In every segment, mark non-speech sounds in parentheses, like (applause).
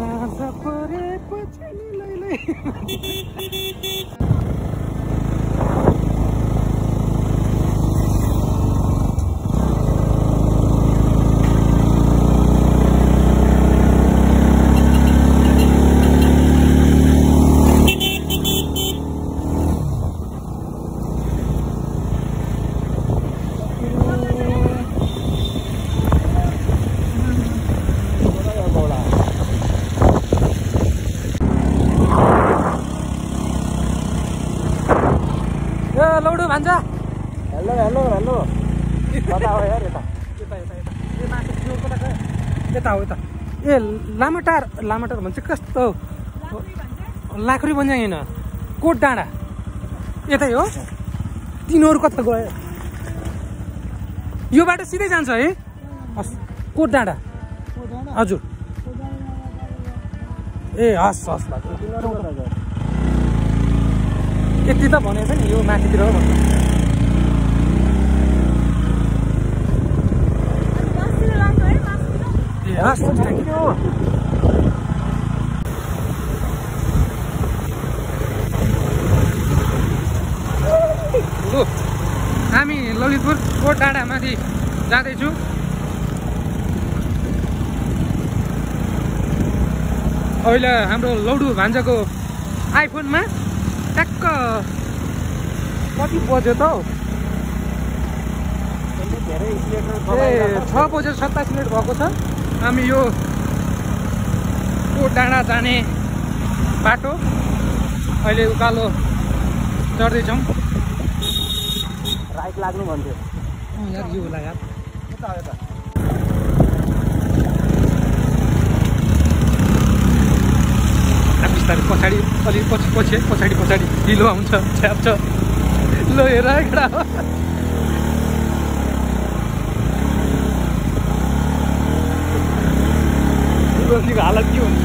सपरे पचनी ले ले भान्जा hello hello hello कता हो यार यता यता यता यता ए माथि त्यो कता गयो? यता हो यता ए लामाटार लामाटार भन्छ कस्तो लाखुरी भन्छ होइन कोट डाँडा यतै हो तिनीहरू कता गयो यो बाटो सिधै जान्छ है हस् कोट डाँडा हजुर ए हस् हस् यति त भनेको छ नि यो माथितिर हो भन्नु ए हस् थ्याङ्क यू लु हामी ललितपुर कोट डाँडामाथि जाँदैछु। अहिले हाम्रो लौडु भान्जाको आइफोनमा ट्याक्क कति बज्यो त ए छ बजेर सत्ताइस मिनट भएको छ हामी यो कोट डाँडा जाने बाटो अहिले उकालो चढ्दैछौँ राइट लाग्नु भन्थ्यो अँ यार यो होला यार यता यता अब बिस्तारै पछाडि अलिक पछि पछि पछाडि पछाडि। ढिलो आउँछ छ्याप्छ। ल हेर केटा हालत के हुन्छ?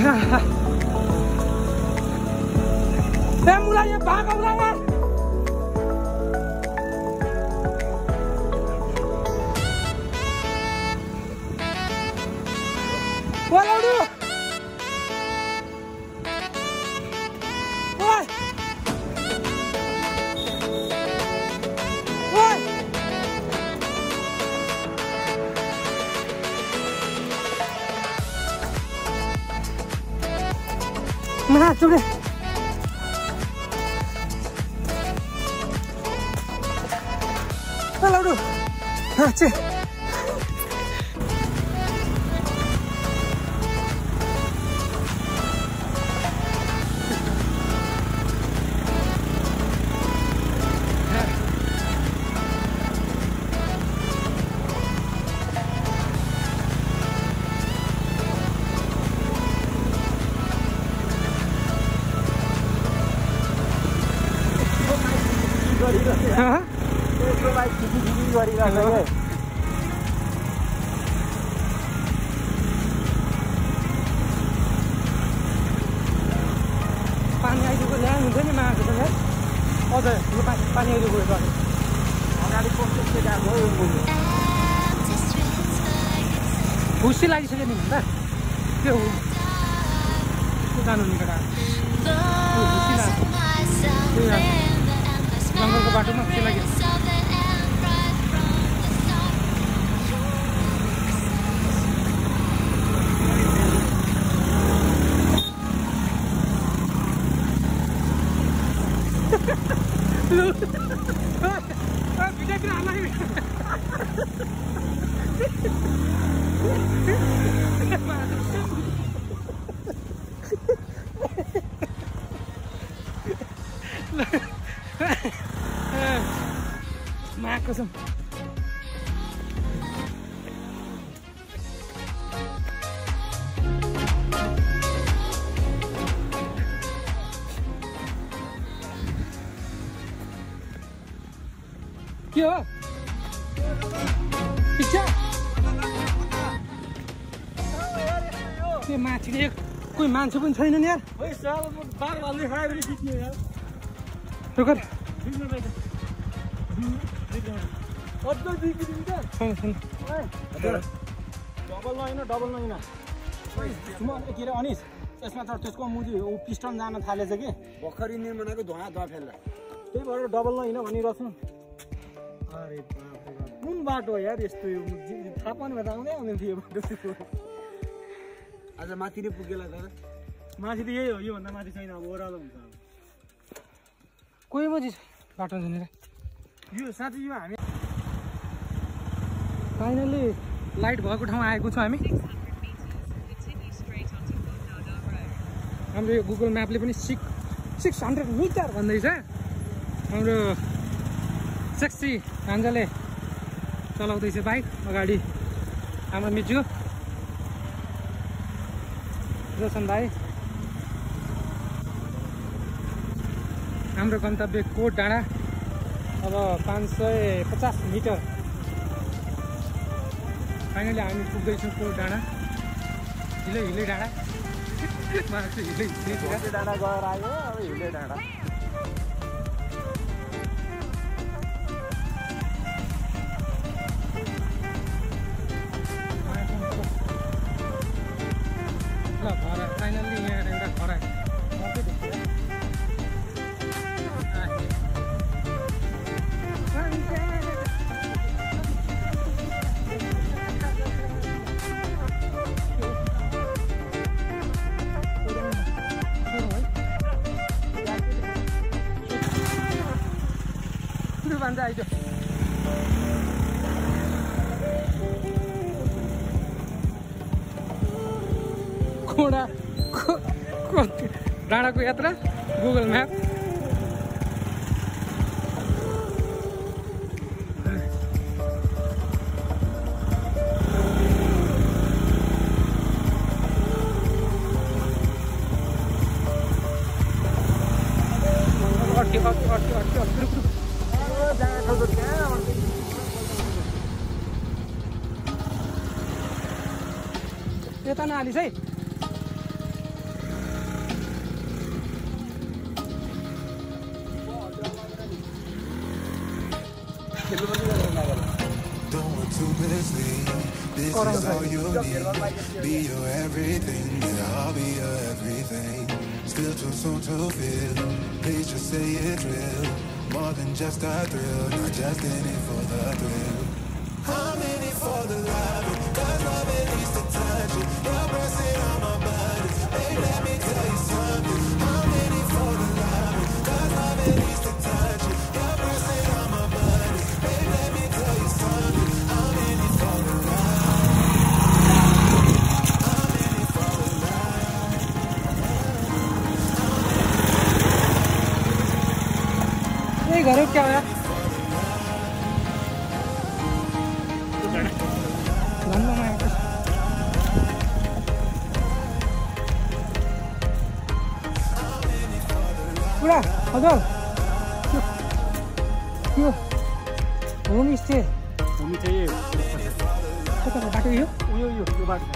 ए मुला यहाँ भाग आउँला यार को जानु नि केटा त्यो खुसी लाग्यो के हो त्यो माथि एक कोही मान्छे पनि छैन नि यार। डबल नहिन डबल नहिन म के अरे अनिस यसमा त त्यसको मुजी ऊ पिस्टन जान थालेछ कि? भर्खरै निर्माणको धुवा धुवा फेल्दा त्यही भएर डबल नहिन भनिरहेको छु। अरे। कुन बाटो हो यार यस्तो यो? थाहा पाउनु भए त आउँदै आउँदैन थियो यो बाटो। आज माथि नै पुगेला दादा माथि त यही हो योभन्दा माथि छैन अब ओह्रालो हुन्छ अब। कोही बजी बाटो झनेर यो साँच्चै यो हामी फाइनली लाइट भएको ठाउँ आएको छौँ हामी। 600 meters, continue straight onto Cognada Road. हाम्रो यो गुगल म्यापले पनि सिक्स सिक्स हन्ड्रेड मिटर भन्दैछ। हाम्रो सेक्सी भान्जाले चलाउँदैछ बाइक अगाडि हाम्रो मिजु। रोशन भाइ। हाम्रो गन्तव्य कोट डाँडा। अब पाँच सय पचास मिटर। फाइनली हामी पुग्दैछौँ कोट डाँडा। हिलै हिलै डाँडा। (laughs) हिलै हिलै डाँडा। गएर आयो अब हिँडे डाँडा। लु भन्छ आइज को- डाँडाको यात्रा Google map रुक। यता नहालिस है Don't want to mislead. This Hold on is a all second. you need. Be your everything, yeah, I'll be your everything. Still too soon to feel. Please just say it's real. More than just a thrill, not just in it for the thrill. उयो यो यो बाटो।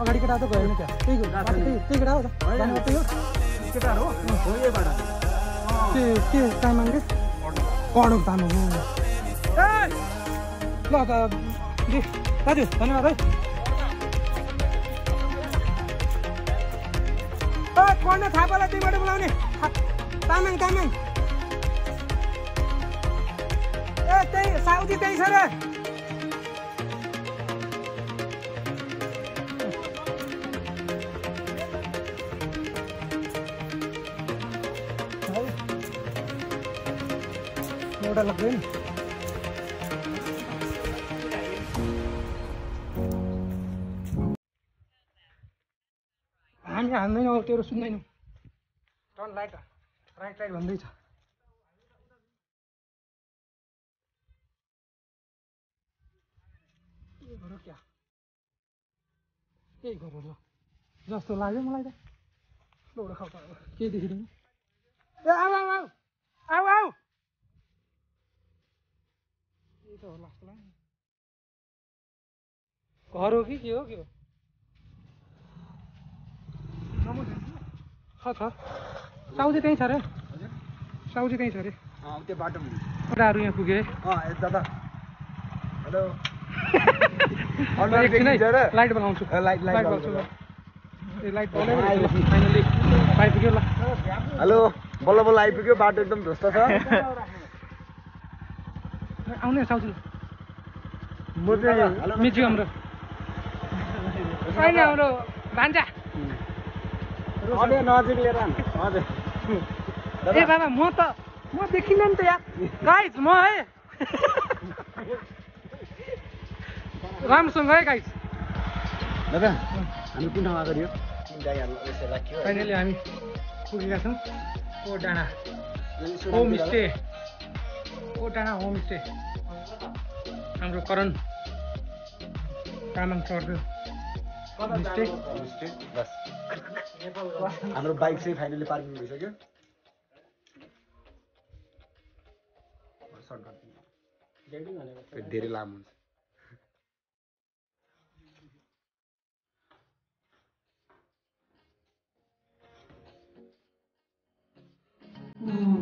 अगाडि केटा त गएन त्यहाँ। त्यही हो, बाटो त्यही त्यही केटा हो केटाहरू हो। यही बाटो। के के तामाङ रे कडक तामाङ! ल त दाजु धन्यवाद है। कर्ण थापालाई त्यहीबाट बोलाउने। तामाङ तामाङ। ए त्यही साउदी त्यही छ रे। एउटा लाग्दैन हामी हान्दैनौँ तेरो सुन्दैनौ टर्न लाइट राइट राइट भन्दैछ क्या केही गरौँ जस्तो लाग्यो मलाई त लौडो खाउ केही देखिँदैन ए आऊ आऊ आऊ आऊ आऊ यही त होला जस्तो लाग्यो घर हो कि के हो के हो? छ छ। साउजी त्यहीँ छ अरे साउजी त्यहीँ छ अरे अँ त्यो बाटोमा। केटाहरू यहाँ पुगे। अँ ए दादा। हेलो। (laughs) लाइट बनाउँछु लाइट- ए फाइनली आइपुग्यो ल। हेलो। बल्ल बल्ल आइपुग्यो बाटो एकदम ध्वस्त छ। (laughs) आउने साउजी म चाहिँ मिच्यो हाम्रो। होइन हाम्रो भान्जा। नजिक लिएर। हजुर। ए बाबा म त म देखिनँ नि त यार। गाइज म है। राम्रोसँग है गाइज दादा हामी कुन ठाउँमा गरियो राखियो फाइनली हामी पुगेका छौँ। ओ डाँडा? होमस्टे ओ डाँडा होमस्टे हाम्रो करण तामाङ सरको होमस्टे बस हाम्रो बाइक चाहिँ फाइनली पार्किङ भइसक्यो। धेरै लामो हुन्छ।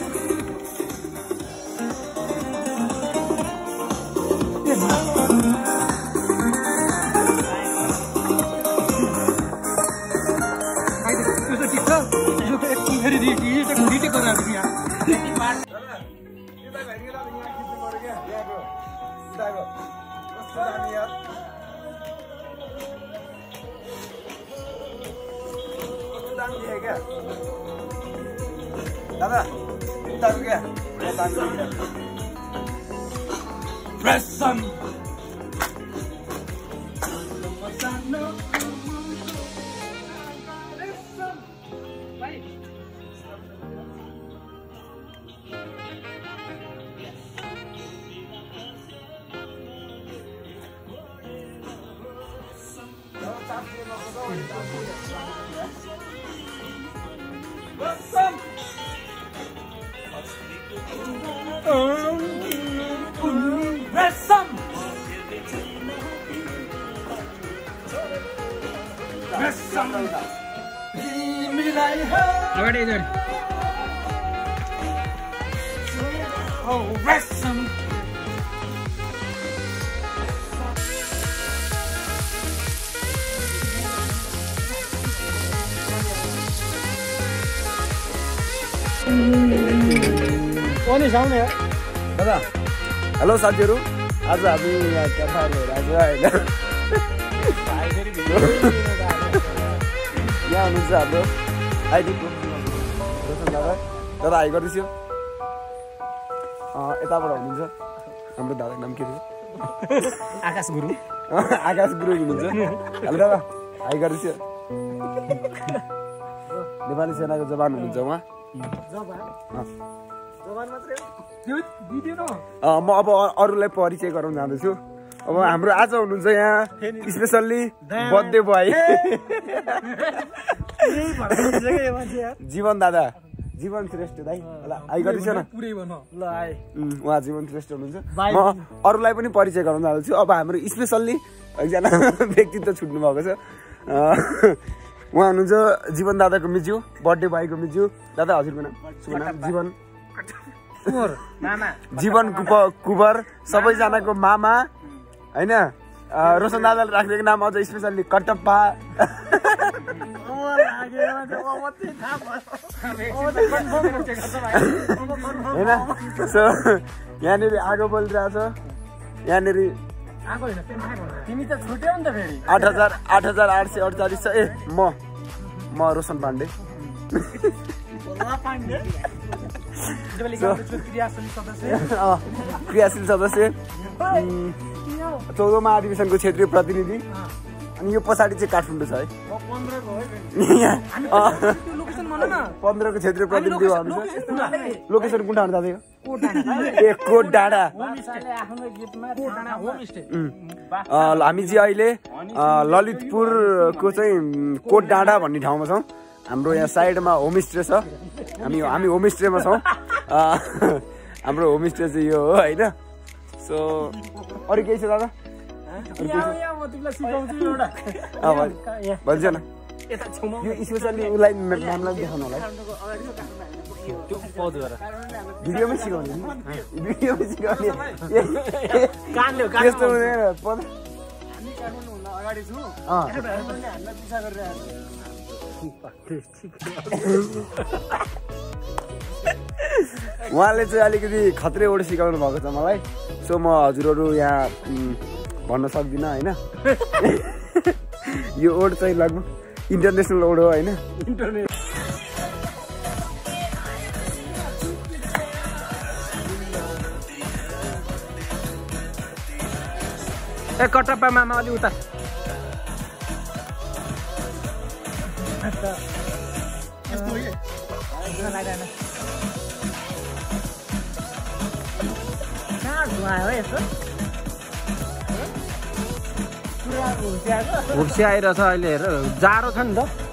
Yeah, bro. Stay, bro. What's the time here? What's the time here, girl? Dada, you time here. Press some. अगाडि साउने दादा. हेलो साथीहरू. आज हामी यहाँ आज होइन यहाँ हुनुहुन्छ हाम्रो दादा। दादा हाई गर्दैछु। अँ, यताबाट हुनुहुन्छ। हाम्रो दादाको नाम के थियो? आकाश गुरुङ आकाश गुरु हुनुहुन्छ हेलो दादा हाई गर्दैछु। नेपाली सेनाको जवान हुनुहुन्छ उहाँ। म अब अरूलाई परिचय गराउन जाँदैछु। अब हाम्रो आज हुनुहुन्छ यहाँ स्पेसल्ली बर्थडे बोय। (laughs) जीवन दादा जीवन श्रेष्ठ दाइ ल आइ गर्दैछ न। ल आए उहाँ जीवन श्रेष्ठ हुनुहुन्छ। म अरूलाई पनि परिचय गराउन जान्छु अब हाम्रो स्पेसल्ली एकजना (laughs) व्यक्तित्व छुट्नु भएको छ। अँ, उहाँ हुनुहुन्छ जीवन दादाको मिज्यू बर्थडे बोयको मिज्यू। दादा हजुरको नाम? नाम? जीवन? जीवन कुप कुबर सबैजनाको मामा। होइन? रोशन दादाले राखिदिएको नाम अझ स्पेसल्ली कटप्पा। होइन? सो यहाँनिर आगो बलिरहेछ। यहाँनिर आठ हजार आठ हजार आठ सय अडचालिस छ। ए म म रोशन पाण्डे। (laughs) क्रियाशील सदस्य। (laughs) अँ, क्रियाशील सदस्य उम्, चौधौँ महाधिवेशनको क्षेत्रीय प्रतिनिधि। अनि यो पछाडि चाहिँ काठमाडौँ छ है। म पन्ध्रको क्षेत्रीय प्रतिनिधि लोकेसन कुन ठाउँ जाँदै ए कोट डाँडा। हामी चाहिँ अहिले ललितपुरको चाहिँ कोट डाँडा भन्ने ठाउँमा छौँ। हाम्रो यहाँ साइडमा होमस्टे छ। हामी हामी होमस्टेमा छौँ। (laughs) हाम्रो होमस्टे चाहिँ यो हो होइन? सो अरू केही छ दादा? भन्छ न। स्पेसल्ली उसलाई म्या- म्यामलाई देखाउनु होला भिडियोमै सिकाउने? भिडियोमै सिकाउने। हुँदैन। (laughs) उहाँले चाहिँ अलिकति खत्रै ओड सिकाउनु भएको छ मलाई। सो म हजुरहरू यहाँ भन्न सक्दिनँ होइन? (laughs) यो ओड चाहिँ लगभग इन्टरनेसनल ओड हो होइन? ए कटप्पा मामा अलि उता। पुराको हुस्याएको हुर्सी आइरहेछ अहिले हेर जाडो छ नि त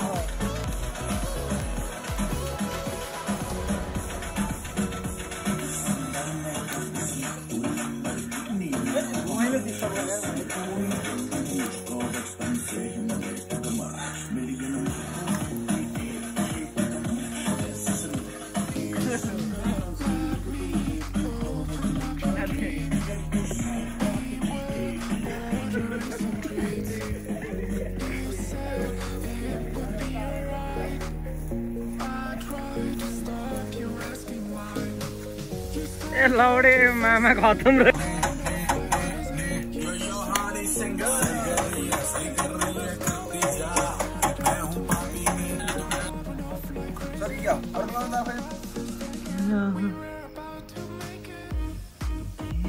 लौडे मामा खतम र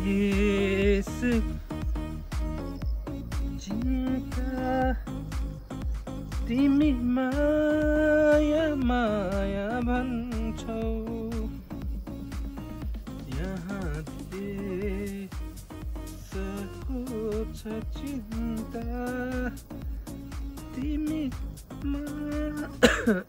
यस चिन्ता तिमी माया माया भन्छौ चिन्ता तिमी मा-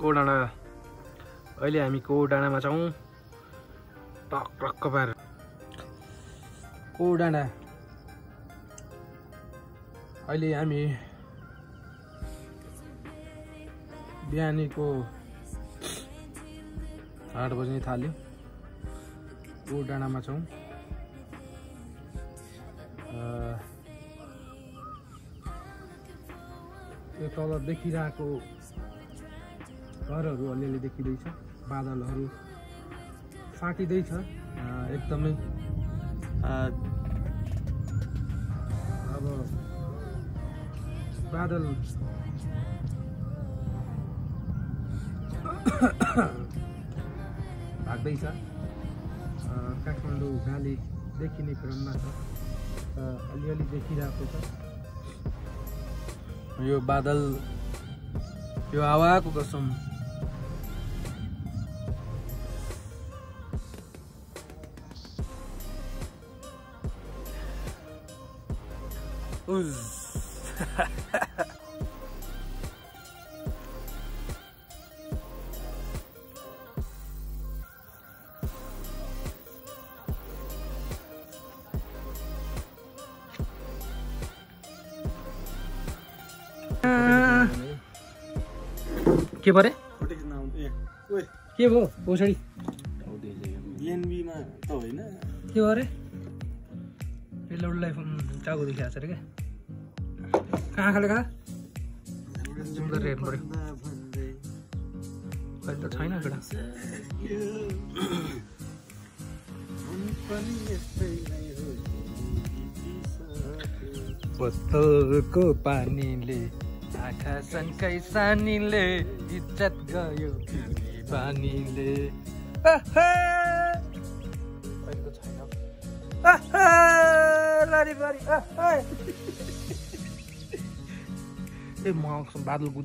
कोडाँडा अहिले हामी कोडाँडामा छौँ? टक टक्क पार कोडाँडा अहिले हामी बिहानीको आठ बज्ने थाल्यो। कोडाँडामा छौँ। अँ, यो तल देखिरहेको घरहरू अलिअलि देखिँदैछ। बादलहरू फाटिँदैछ एकदमै अब बादल छँदैछ काठमाडौँ भ्याली देखिने क्रममा छ। अलिअलि देखिरहेको छ। यो बादल यो हावाको कसम। उज। (laughs) के परे के भयो पछाडि होइन के भयो अरे उसलाई चाकु देखाएको छ अरे क्या कहाँ खाले कहाँ जुम गरेर हेर्नु पऱ्यो अहिले त छैन केटा बोतलको पानीले आँखा सन्कै सानीले इज्जत गयो बानीले! ए म बादल कुदी